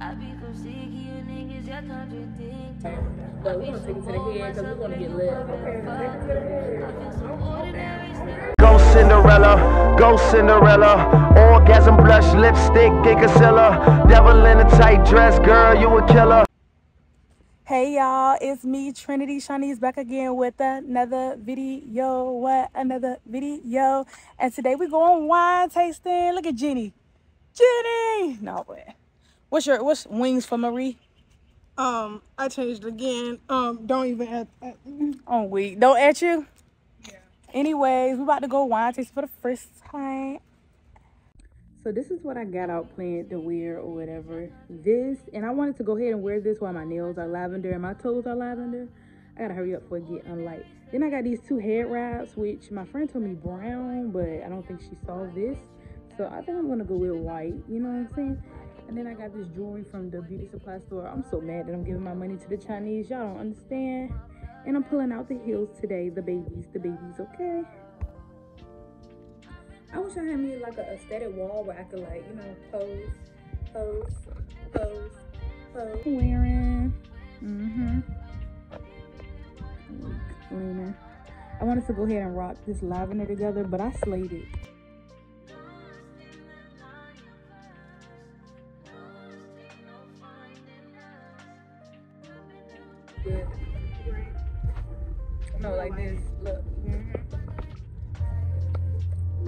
I become sick of you niggas, y'all contradicting. But we're gonna take it to the head because we're gonna get lit. I feel so ordinary, still Go Cinderella, go Cinderella. Orgasm blush, lipstick, get concealer. Devil in a tight dress, girl, you a killer. Hey y'all, it's me, Triniti Shonycee back again with another video. What? Another video. And today we going wine tasting. Look at Jenny. Jenny! No, but what's your what's wings for Marie? Um, I changed again. Um, don't even at, at On week. Don't at you? Yeah. Anyways, we about to go wine tasting for the first time. So this is what I got out planned to wear or whatever. This, and I wanted to go ahead and wear this while my nails are lavender and my toes are lavender. I gotta hurry up before it get unlight. Then I got these two head wraps, which my friend told me brown, but I don't think she saw this. So I think I'm gonna go with white, you know what I'm saying? And then I got this jewelry from the beauty supply store. I'm so mad that I'm giving my money to the Chinese. Y'all don't understand. And I'm pulling out the heels today, the babies, the babies, okay? I wish I had me like a aesthetic wall where I could like, you know, pose, pose, pose, pose. Wearing, mm-hmm. I wanted to go ahead and rock this lavender together, but I slayed it.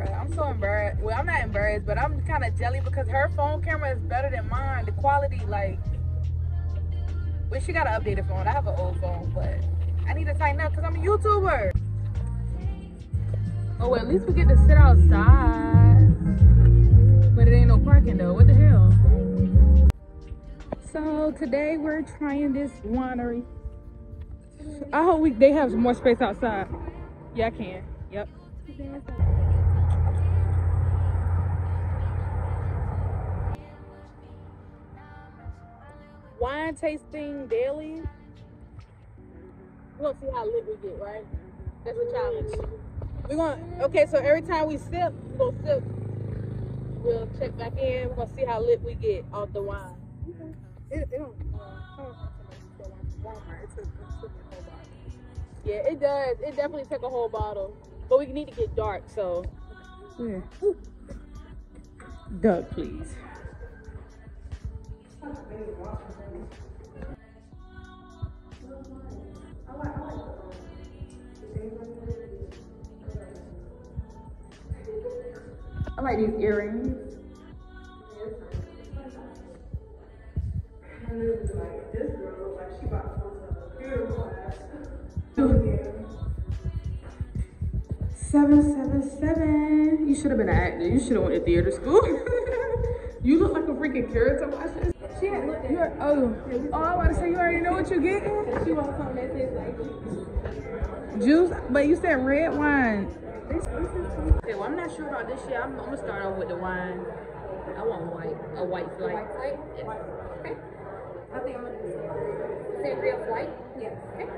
I'm so embarrassed. Well, I'm not embarrassed, but I'm kind of jelly because her phone camera is better than mine. The quality, like, but she got an updated phone. I have an old phone, but I need to tighten up because I'm a YouTuber. Oh, well, at least we get to sit outside. But it ain't no parking though. What the hell? So today we're trying this winery. I hope we they have more space outside. Yeah, I can. Yep. Wine tasting daily. We'll see how lit we get, right? That's a challenge. We're gonna okay, so every time we sip, we're gonna sip. We'll check back in. We're gonna see how lit we get off the wine. it, it don't. Uh, I don't know so much for Walmart. It took, it took me a whole lot. Yeah, it does. It definitely took a whole bottle. But we need to get dark, so. Yeah. Dark, please. I like these earrings. Seven seven seven. You should have been an actor. You should have went to theater school. you look like a freaking character. Watch this. She had looked at Oh, oh, I want to say you already know what you're getting. She wants something that says like Juice, but you said red wine. Okay, well I'm not sure about this shit. I'm, I'm gonna start off with the wine. I want white, a white flight. White flight? Yes. Okay. I think I'm gonna do sangria flight. yes. Okay.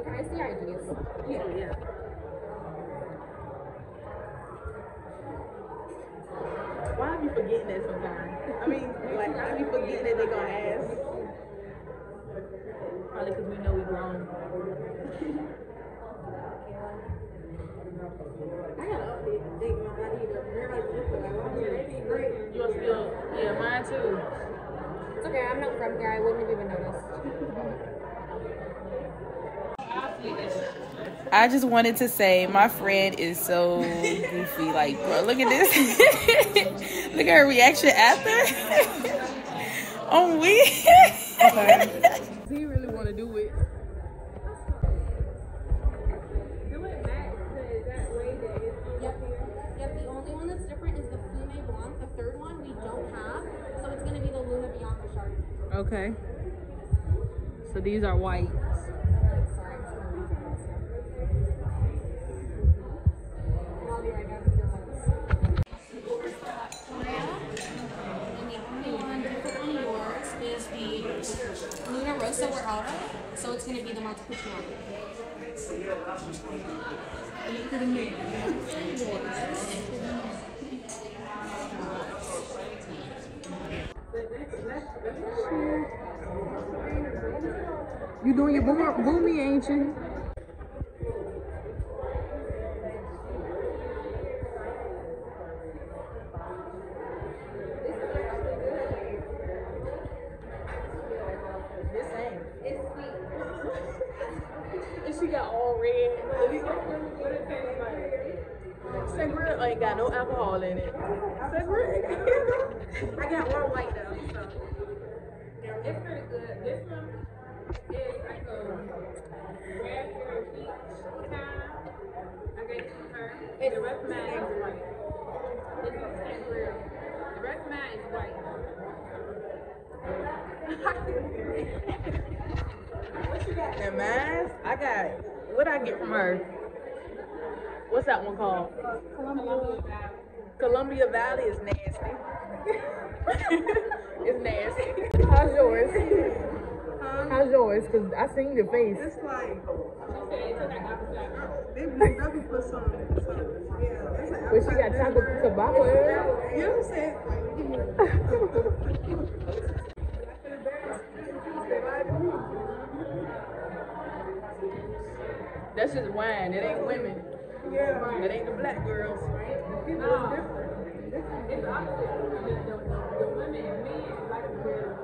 Okay, I see ideas. Yeah, yeah. Why are you forgetting that sometimes? I mean, like, I be forgetting that they gonna ask. Probably because we know we grown. I gotta update my body to everybody just like I'm here. Be great. You are still, yeah, mine too. It's okay, I'm not from here. I wouldn't have even noticed. I just wanted to say my friend is so goofy. Like, bro, look at this. look at her reaction after. On we. okay. he really want to do it. Okay. So these are one Luna we're out of. So it's gonna be the Montepulciano. You doing your boom, boomy, ain't you? And she got all red. Sangria ain't got no alcohol in it. Sangria. Got though, so. It's pretty good. This one is like a raspberry peach kind. I gave it to her. The rest of mine is white. This is sangria. The rest of mine is white. what you got? And mine, I got what I get from her. What's that one called? Columbia Valley. Columbia Valley is nasty. it's nasty. How's yours? How's yours? Cause I seen your face. It's like, she said it's like apple cider. They blend up and put some, some, yeah. It's like But she got chocolate tobacco. in it. You know what I'm saying? That's just wine. It ain't women. yeah. It ain't the black girls. No. It's opposite. The, the, the women and men like the girls.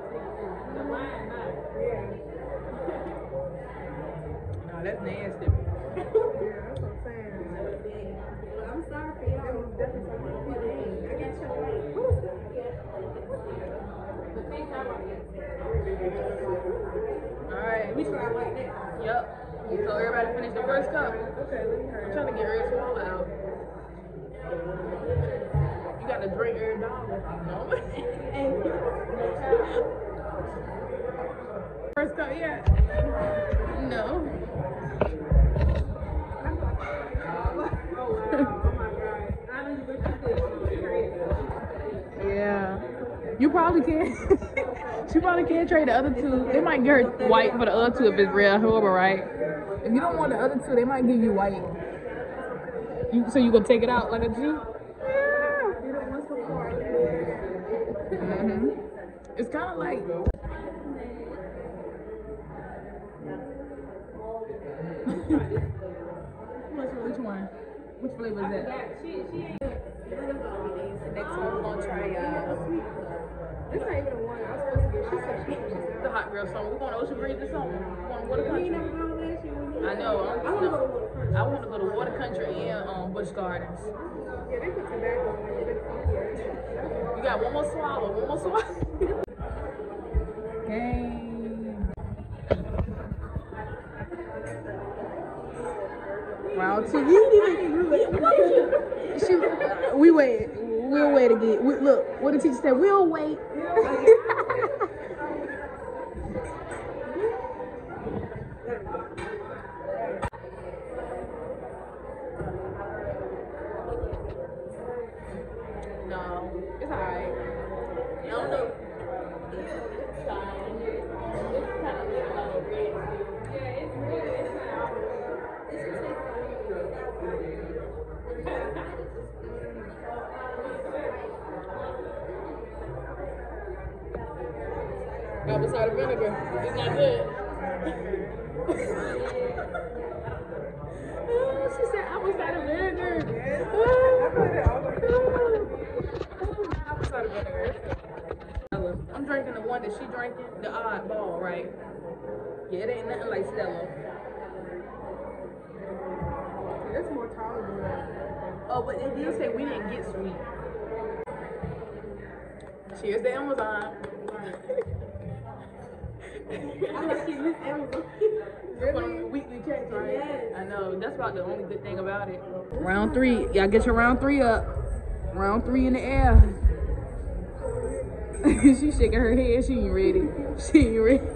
The wine, not. Yeah. No, that's nasty. Yeah, that's what I'm saying. I'm sorry for y'all. I got your right. The things I want All right. We try like that. Yep. So everybody finish the first cup. Okay. I'm trying to get her swallow out. You got to drink every dollar. No. first cup yet? No. Yeah. You probably can. she probably can't trade the other two. They might get her white for the other two if it's real horrible, right? If you don't want the other two, they might give you white. You, so you gonna take it out like a G? Kind. Which, one? Which flavor is that? The next one we're gonna try uh, This not even the one I was supposed to get. She said she the hot girl song. We're going to Ocean Breeze or something. We're going to Water Country. never go last year with me. I know. I want to go to water first. I want to go to Water Country and um, Busch Gardens. Yeah, they put tobacco in it. You got one more swallow. One more swallow. Two. You didn't even. She, uh, we wait. We'll wait again. We, look, what the teacher said. We'll wait. no, it's alright. I don't know. It's fine. It's kind of like a red. Yeah, it's really, it's not always. Apple cider vinegar. Good. she said apple cider vinegar. apple cider vinegar. I'm drinking the one that she drinking, the oddball, right? Yeah, it ain't nothing like Stella. It's more tolerable. Oh, but it did say we didn't get sweet. Cheers to Amazon. I know. That's about the only good thing about it. Round three. Y'all get your round three up. Round three in the air. she shaking her head. She ain't ready. She ain't ready.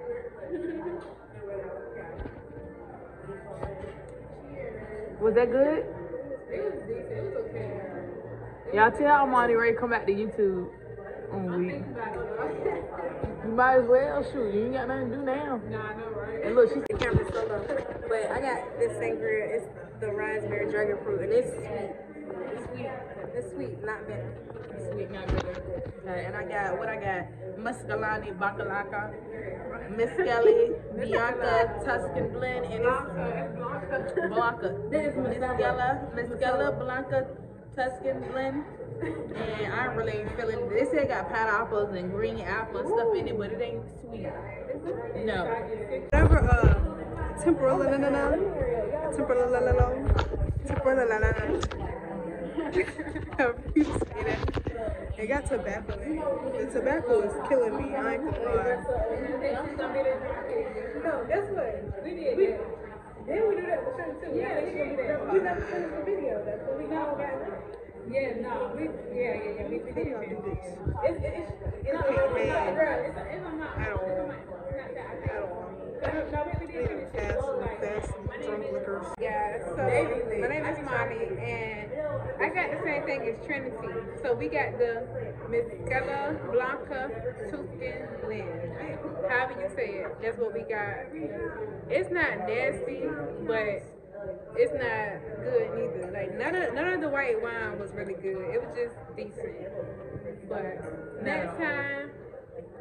was complete. Not yet. Was that good? It was decent. It was okay. Y'all tell ready to come back to YouTube on week. About. You might as well shoot. You ain't got nothing to do now. Nah, I know, right? And look, she's the camera solo. But I got this sangria. It's the raspberry dragon fruit, and it's sweet. It's sweet. It's sweet, not bitter. sweet, not bitter. Okay, and I got what I got: Muscalani Bacalaca, Mescali Bianca Tuscan blend, and it's Blanca. Mescala, Mescala Blanca Tuscan blend. And I'm really feeling. They said it got pineapples and green apple stuff in it, but it ain't sweet. No. Whatever, uh, temporal, la la la, temporal, la la la, temporal, la la la. You say that. It got tobacco in it. The tobacco is killing me. I ain't gonna lie. No, guess what? We did. We, then we do that with Shane too. Yeah, we gonna do that. We never finished the video. That's what we now got. Yeah, no, we, yeah, yeah, yeah, we, we did finish. It's, it's, it's, it's, it's, it's, girl, it's, it's on my, I don't want. I don't want. No, we did finish. Fast, fast, drunk liquors. Yeah, so my name is Mommy, and I got the same thing as Triniti. So we got the Mescala Blanca Tuscan blend. However you say it, that's what we got. It's not nasty, but it's not good neither. Like none of none of the white wine was really good. It was just decent. But next time,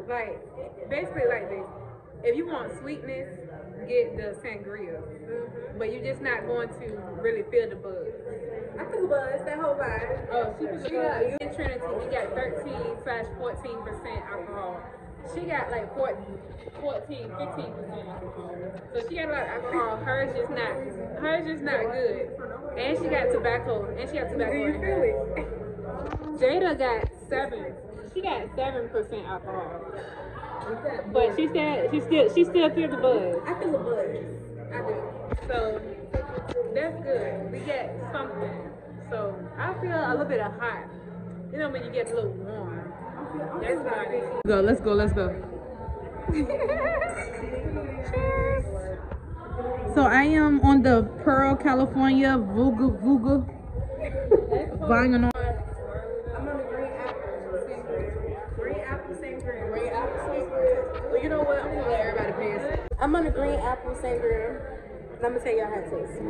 like basically like this. If you want sweetness, get the sangria. Mm-hmm. But you're just not going to really feel the buzz. I feel buzz that whole vibe. Oh, she was good. In Triniti, we got 13 slash 14 percent alcohol. She got like 14, 14 15 percent alcohol. So she got a lot of alcohol. Hers just not. Hers just not good. And she got tobacco. And she got tobacco. Do you feel it? Jada got seven. She got seven percent alcohol. But she said she still she still feel the buzz. I feel the buzz. I do. So that's good. We get something. So I feel a little bit of hot. You know when you get a little warm. That's about it. go. Let's go. Let's go. Cheers. So I am on the Pearl, California Vuga Vuga Vinyl. I'm on the green apple sangria. Green apple sangria. Green apple sangria. Well, you know what? I'm gonna let everybody pass. I'm on a green apple sangria. And I'm gonna tell y'all how it tastes.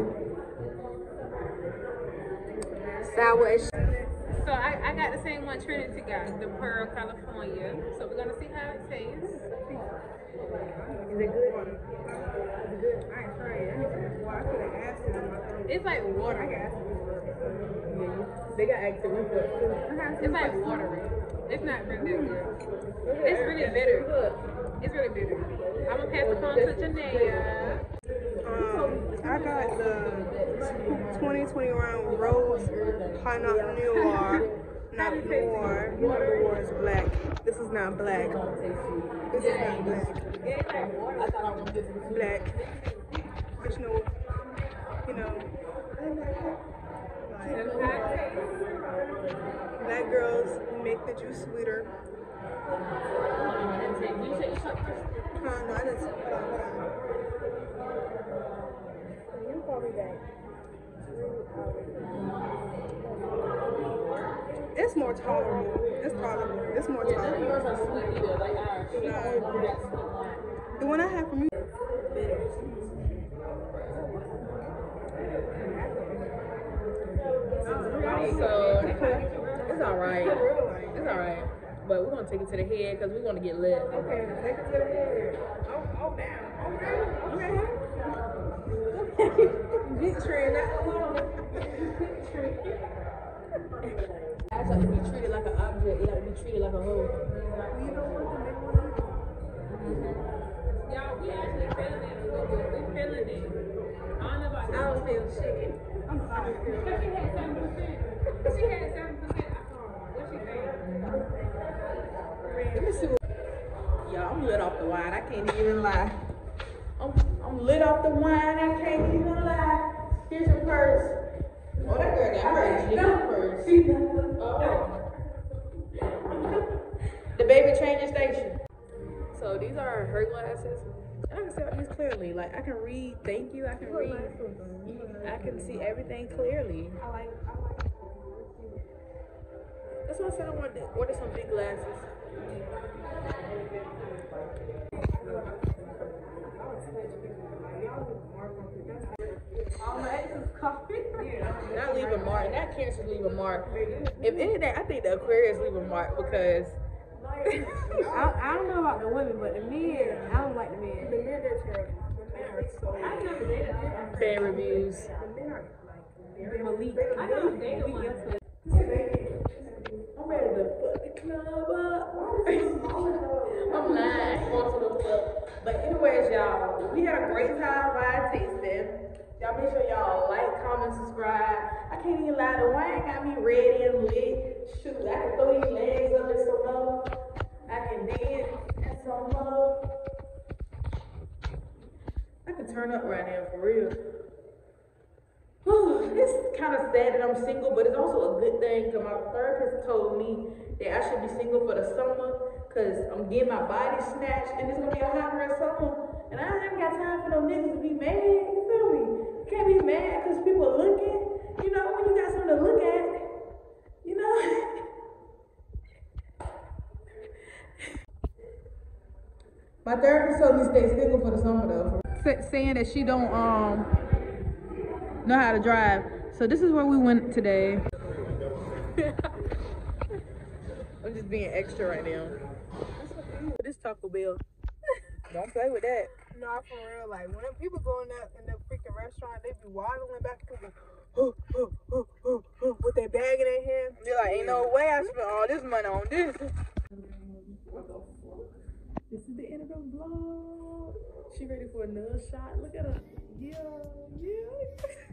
Sour as So I, I got the same one Triniti got, the Pearl, California. So we're gonna see how it tastes. Is it good? Is it good? I ain't trying it. Well, I could have asked them. It's like water. They got active reflux too. It's like watery. It's not really good. Mm-hmm. It's really bitter. It's really bitter. I'm gonna pass the phone to Janaea. Um, I got the 2021 Rose Pineapple Noir. Not noir. You know noir is black. This is not black. This is not black. I thought I wanted this black. You know, you know, like, black girls make the juice sweeter. Huh, no, I didn't. Hold on, hold on. You call me back. It's more tolerable. It's tolerable. It's more tolerable. Nah. The one I have from you. So it's all right. It's all right. But we're gonna take it to the head because we want to get lit. Okay, take it to the head. Oh, oh, damn. Oh. Okay. Victory, not alone. Victory. I like to be treated like an object, you like to be treated like a hoe. You know what? Y'all, we actually feeling it. We feeling it. I don't feel shit. I'm sorry. She had 7%. She had 7%. Let me see what. Y'all, I'm lit off the wine. I can't even lie. I'm, I'm lit off the wine. I can't even lie. Here's your purse. Oh, that girl got her a G purse. Oh. the baby changing station. So these are her glasses. I can see all these clearly. Like I can read. Thank you. I can read. I can see everything clearly. I like, I like. That's why I said I wanted to order some big glasses. All my exes coffee. Not leave a mark. That cancer leave a mark. If anything, I think the Aquarius leave a mark because I, I don't know about the women, but the men, I don't like the men. The men are terrible. The men are so. I never dated them. bad reviews. The men are like Malik. I never dated one. I'm ready to put the club up. I'm lying. Going to the club. But anyways, y'all, we had a great time wine tasting. Y'all make sure y'all like, comment, subscribe. I can't even lie, the wine got me ready and lit. Shoot, I can throw these legs up in some love. I can dance and some love. I can turn up right now for real. It's kind of sad that I'm single, but it's also a good thing because my therapist told me that I should be single for the summer because I'm getting my body snatched and it's gonna be a hot girl summer. And I ain't got time for no niggas to be mad. You feel me? Can't be mad because people are looking. You know, when you got something to look at, you know. my therapist told me to stay single for the summer though. Sa- saying that she don't um know how to drive. So this is where we went today. I'm just being extra right now. This Taco Bell. Don't play with that. Nah, for real. Like when them people going up in the freaking restaurant, they be waddling back and forth, "Huh, huh, huh, huh, huh," with their bag in their hand. You're like, ain't no way I spent all this money on this. This is the end of the vlog. She ready for another shot. Look at her. Yeah, yeah.